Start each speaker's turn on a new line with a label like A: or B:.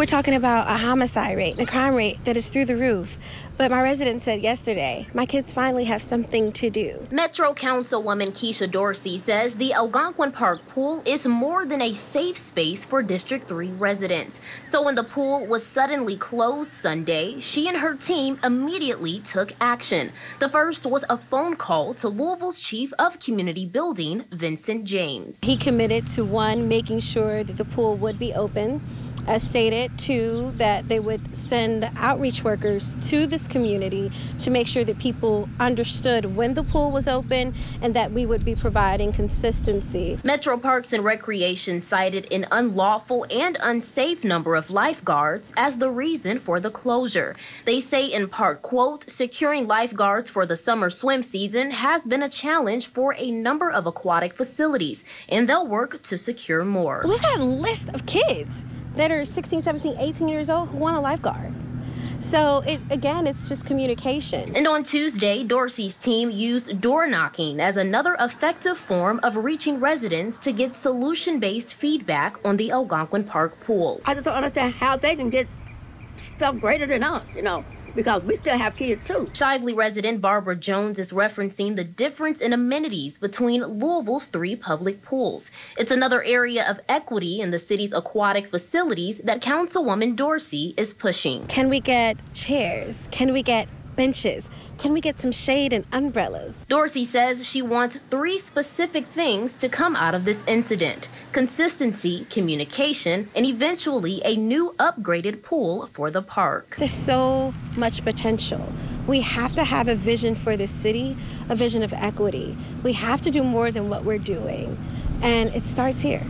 A: We're talking about a homicide rate, a crime rate that is through the roof. But my resident said yesterday, my kids finally have something to do.
B: Metro Councilwoman Keisha Dorsey says the Algonquin Park pool is more than a safe space for District 3 residents. So when the pool was suddenly closed Sunday, she and her team immediately took action. The first was a phone call to Louisville's Chief of Community Building, Vincent James.
A: He committed to one, making sure that the pool would be open as stated, too that they would send outreach workers to this community to make sure that people understood when the pool was open and that we would be providing consistency.
B: Metro Parks and Recreation cited an unlawful and unsafe number of lifeguards as the reason for the closure. They say in part, quote, securing lifeguards for the summer swim season has been a challenge for a number of aquatic facilities, and they'll work to secure more.
A: We've got a list of kids that are 16, 17, 18 years old who want a lifeguard. So it again, it's just communication.
B: And on Tuesday, Dorsey's team used door knocking as another effective form of reaching residents to get solution-based feedback on the Algonquin Park pool.
C: I just don't understand how they can get stuff greater than us, you know because we still have kids too.
B: Shively resident Barbara Jones is referencing the difference in amenities between Louisville's three public pools. It's another area of equity in the city's aquatic facilities that Councilwoman Dorsey is pushing.
A: Can we get chairs? Can we get benches? Can we get some shade and umbrellas?
B: Dorsey says she wants three specific things to come out of this incident consistency, communication, and eventually a new upgraded pool for the park.
A: There's so much potential. We have to have a vision for this city, a vision of equity. We have to do more than what we're doing, and it starts here.